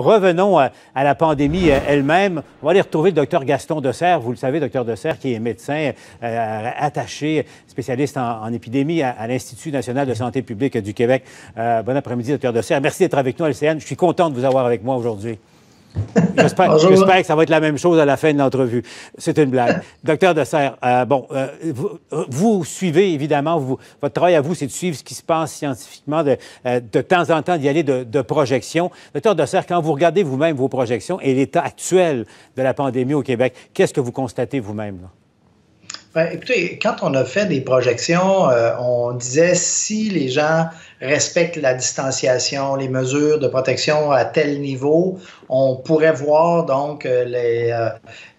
revenons à, la pandémie elle-même. On va aller retrouver le docteur Gaston Dessert. Vous le savez, docteur Dessert, qui est médecin attaché, spécialiste en, épidémie à, l'Institut national de santé publique du Québec. bon après-midi, docteur Dessert. Merci d'être avec nous LCN. Je suis content de vous avoir avec moi aujourd'hui. J'espère que ça va être la même chose à la fin de l'entrevue. C'est une blague. Docteur Dessert, euh, bon, euh, vous, suivez évidemment, votre travail à vous, c'est de suivre ce qui se passe scientifiquement, de, euh, de temps en temps d'y aller de, de projections. Docteur Dessert, quand vous regardez vous-même vos projections et l'état actuel de la pandémie au Québec, qu'est-ce que vous constatez vous-même? Ben, écoutez, quand on a fait des projections, on disait si les gens respectent la distanciation, les mesures de protection à tel niveau, on pourrait voir donc euh, les, euh,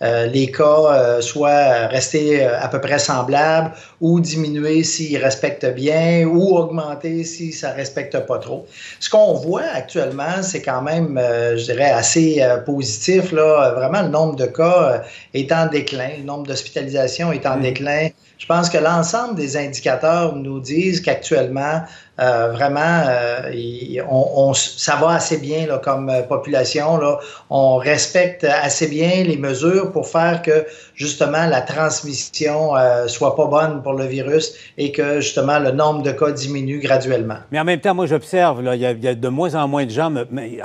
euh, les cas soit rester à peu près semblables ou diminuer s'ils respectent bien ou augmenter si ça respecte pas trop. Ce qu'on voit actuellement, c'est quand même, je dirais, assez positif. Là. Vraiment, le nombre de cas est en déclin, le nombre d'hospitalisations est en mmh. Je pense que l'ensemble des indicateurs nous disent qu'actuellement, euh, vraiment, euh, on, ça va assez bien comme euh, population. On respecte assez bien les mesures pour faire que justement la transmission euh, soit pas bonne pour le virus et que justement le nombre de cas diminue graduellement. Mais en même temps, moi j'observe, il y, a de moins en moins de gens,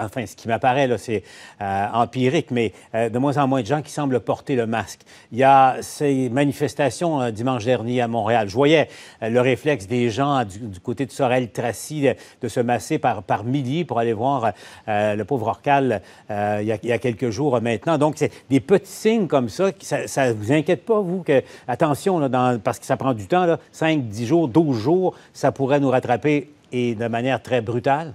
enfin ce qui m'apparaît c'est empirique, mais de moins en moins de gens qui semblent porter le masque. Il y a ces manifestations dimanche dernier à Montréal. Je voyais le réflexe des gens du, du côté de Sorel Tracy de, se masser par, par milliers pour aller voir euh, le pauvre Orcal euh, il, y a, quelques jours maintenant. Donc, c'est des petits signes comme ça. ça ne vous inquiète pas, vous, que, attention, parce que ça prend du temps, là, 5, 10 jours, 12 jours, ça pourrait nous rattraper et de manière très brutale?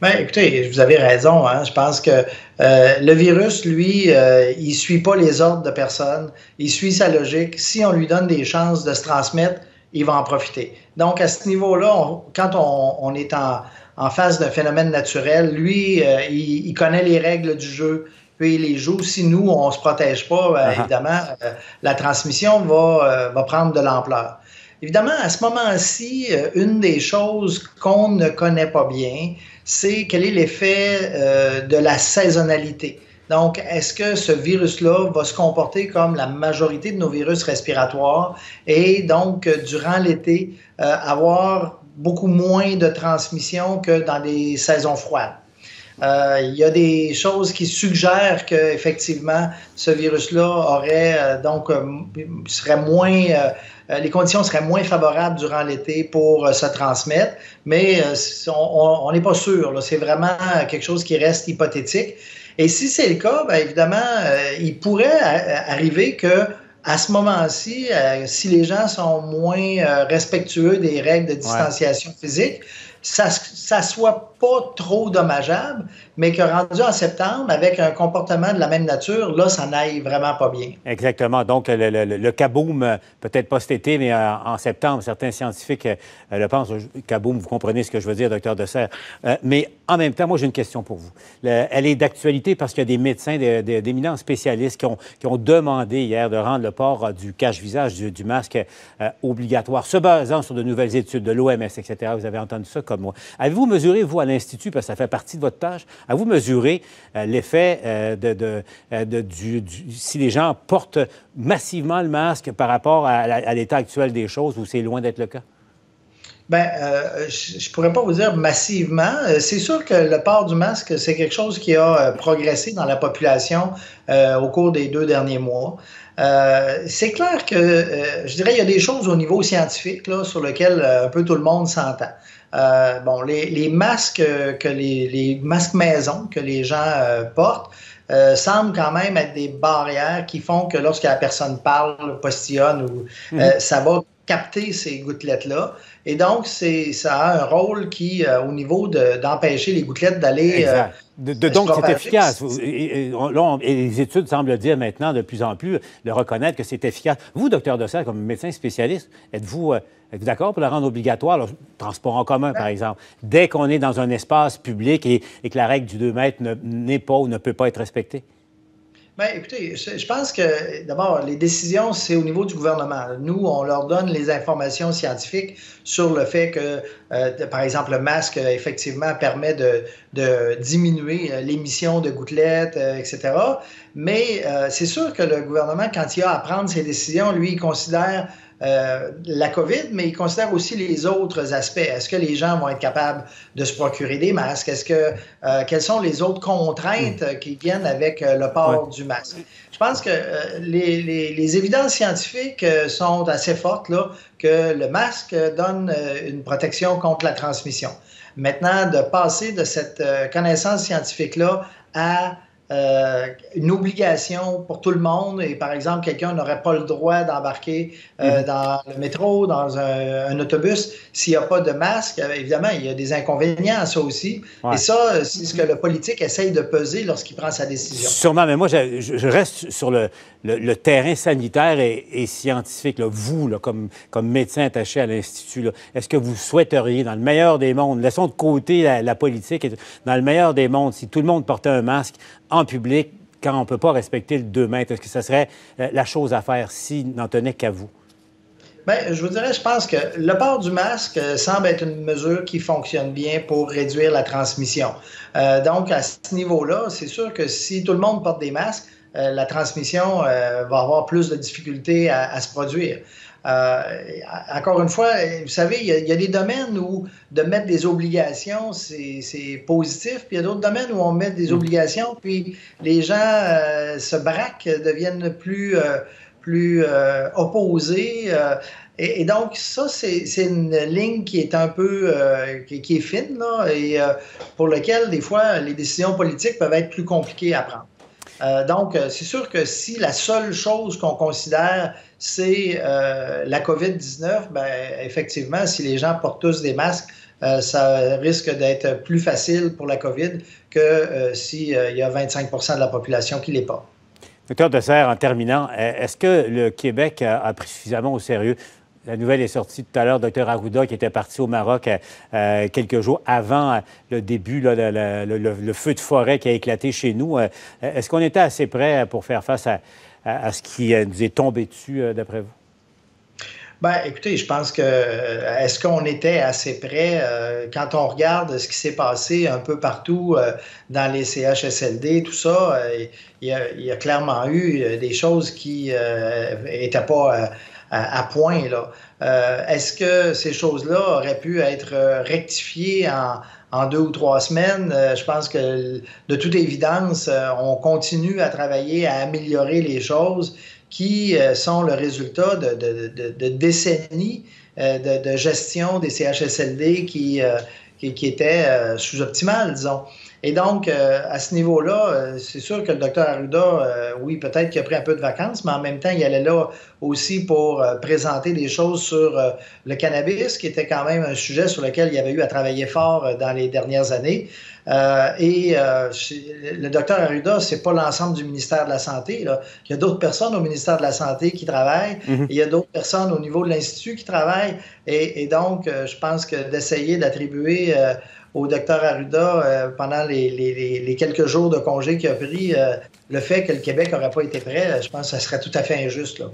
Bien, écoutez, vous avez raison. Hein. Je pense que euh, le virus, lui, il ne suit pas les ordres de personne. Il suit sa logique. Si on lui donne des chances de se transmettre, il va en profiter. Donc, à ce niveau-là, quand on, est en, en face d'un phénomène naturel, lui, euh, il, connaît les règles du jeu, puis il les joue. Si nous, on ne se protège pas, euh, uh-huh. évidemment, euh, la transmission va, va prendre de l'ampleur. Évidemment, à ce moment-ci, une des choses qu'on ne connaît pas bien, c'est quel est l'effet de la saisonnalité. Donc, est-ce que ce virus-là va se comporter comme la majorité de nos virus respiratoires et donc, euh, durant l'été, euh, avoir beaucoup moins de transmission que dans des saisons froides? Euh, il y a des choses qui suggèrent qu'effectivement, ce virus-là aurait donc serait moins les conditions seraient moins favorables durant l'été pour se transmettre, mais on n'est pas sûr. C'est vraiment quelque chose qui reste hypothétique. Et si c'est le cas, bien évidemment, euh, il pourrait arriver que à ce moment-ci, euh, si les gens sont moins euh, respectueux des règles de distanciation physique, ça ne soit pas trop dommageable, mais que rendu en septembre, avec un comportement de la même nature, là, ça n'aille vraiment pas bien. Exactement. Donc, le, le, kaboom, euh, peut-être pas cet été, mais euh, en, septembre, certains scientifiques euh, le pensent. Kaboom, vous comprenez ce que je veux dire, docteur Dessert. mais en même temps, moi, j'ai une question pour vous. elle est d'actualité parce qu'il y a des médecins, d'éminents spécialistes qui ont, demandé hier de rendre le port du cache-visage, du, masque obligatoire, se basant sur de nouvelles études de l'OMS, etc. Vous avez entendu ça Avez-vous mesuré, vous, à l'Institut, parce que ça fait partie de votre tâche, à vous mesurer euh, l'effet euh, de, euh, si les gens portent massivement le masque par rapport à, l'état actuel des choses ou c'est loin d'être le cas? Bien, je ne pourrais pas vous dire massivement. C'est sûr que le port du masque, c'est quelque chose qui a progressé dans la population au cours des deux derniers mois. c'est clair que, je dirais, il y a des choses au niveau scientifique là, sur lesquelles un peu tout le monde s'entend. Euh, bon, les, masques que les, les, masques maison que les gens euh, portent euh, semblent quand même être des barrières qui font que lorsque la personne parle, postillonne, ou, mhm. ça va capter ces gouttelettes-là. Et donc, c'est, ça a un rôle qui, au niveau d'empêcher les gouttelettes d'aller de, donc, c'est efficace. Et, les études semblent dire maintenant de plus en plus, de reconnaître que c'est efficace. Vous, docteur Dossel, comme médecin spécialiste, êtes-vous êtes d'accord pour la rendre obligatoire, le transport en commun, par exemple, dès qu'on est dans un espace public et, que la règle du 2 mètres n'est pas ou ne peut pas être respectée? Bien, écoutez, je pense que d'abord, les décisions, c'est au niveau du gouvernement. Nous, on leur donne les informations scientifiques sur le fait que, euh, par exemple, le masque, effectivement, permet de, diminuer euh, l'émission de gouttelettes, euh, etc. Mais c'est sûr que le gouvernement, quand il a à prendre ses décisions, lui, il considère euh, la COVID, mais il considère aussi les autres aspects. Est-ce que les gens vont être capables de se procurer des masques? Est-ce que euh, quelles sont les autres contraintes hmm. qui viennent avec euh, le port du masque? Je pense que les, les, évidences scientifiques sont assez fortes là, que le masque donne une protection contre la transmission. Maintenant, de passer de cette connaissance scientifique-là à euh, une obligation pour tout le monde et par exemple quelqu'un n'aurait pas le droit d'embarquer euh, mhm. dans le métro, dans un, autobus s'il n'y a pas de masque. Euh, évidemment, il y a des inconvénients à ça aussi. Et ça, c'est ce que le politique essaye de peser lorsqu'il prend sa décision. Sûrement, mais moi, je, reste sur le, le, terrain sanitaire et, scientifique. Vous, là, comme, comme médecin attaché à l'Institut, est-ce que vous souhaiteriez, dans le meilleur des mondes, laissons de côté la, la politique, dans le meilleur des mondes, si tout le monde portait un masque en public quand on ne peut pas respecter le 2 mètres? Est-ce que ce serait euh, la chose à faire s'il n'en tenait qu'à vous? Bien, je vous dirais, je pense que le port du masque euh, semble être une mesure qui fonctionne bien pour réduire la transmission. Euh, donc, à ce niveau-là, c'est sûr que si tout le monde porte des masques, la transmission va avoir plus de difficultés à se produire. Euh, encore une fois, vous savez, il y, a, des domaines où de mettre des obligations, c'est positif, puis il y a d'autres domaines où on met des mm. obligations, puis les gens euh, se braquent, deviennent plus, euh, plus opposés. Et, donc, ça, c'est une ligne qui est un peu, qui, est fine, là, et pour laquelle, des fois, les décisions politiques peuvent être plus compliquées à prendre. Euh, donc, euh, c'est sûr que si la seule chose qu'on considère, c'est euh, la COVID-19, ben, effectivement, si les gens portent tous des masques, ça risque d'être plus facile pour la COVID que s'il y a 25% de la population qui l'est pas. Docteur Dessert, en terminant, est-ce que le Québec a pris suffisamment au sérieux? La nouvelle est sortie tout à l'heure, Dr Arruda, qui était parti au Maroc euh, euh, quelques jours avant le début, le, feu de forêt qui a éclaté chez nous. Euh, est-ce qu'on était assez prêt pour faire face à, ce qui nous est tombé dessus, d'après vous? Ben, écoutez, je pense que est-ce qu'on était assez prêt quand on regarde ce qui s'est passé un peu partout dans les CHSLD, tout ça, il, y a, clairement eu des choses qui n'étaient pas à, point. Euh, est-ce que ces choses-là auraient pu être euh, rectifiées en, deux ou trois semaines? Euh, je pense que de toute évidence, on continue à travailler à améliorer les choses qui sont le résultat de, décennies de, gestion des CHSLD qui, qui, qui étaient sous-optimales, disons. Et donc, euh, à ce niveau-là, euh, c'est sûr que le docteur Arruda, euh, oui, peut-être qu'il a pris un peu de vacances, mais en même temps, il allait là aussi pour présenter des choses sur le cannabis, qui était quand même un sujet sur lequel il y avait eu à travailler fort dans les dernières années. et le docteur Arruda, c'est pas l'ensemble du ministère de la Santé. Là. Il y a d'autres personnes au ministère de la Santé qui travaillent. Mm-hmm. il y a d'autres personnes au niveau de l'Institut qui travaillent. Et, et donc, je pense que d'essayer d'attribuer au docteur Arruda euh, pendant les, quelques jours de congé qu'il a pris, euh, le fait que le Québec n'aurait pas été prêt, je pense que ça serait tout à fait injuste. Là.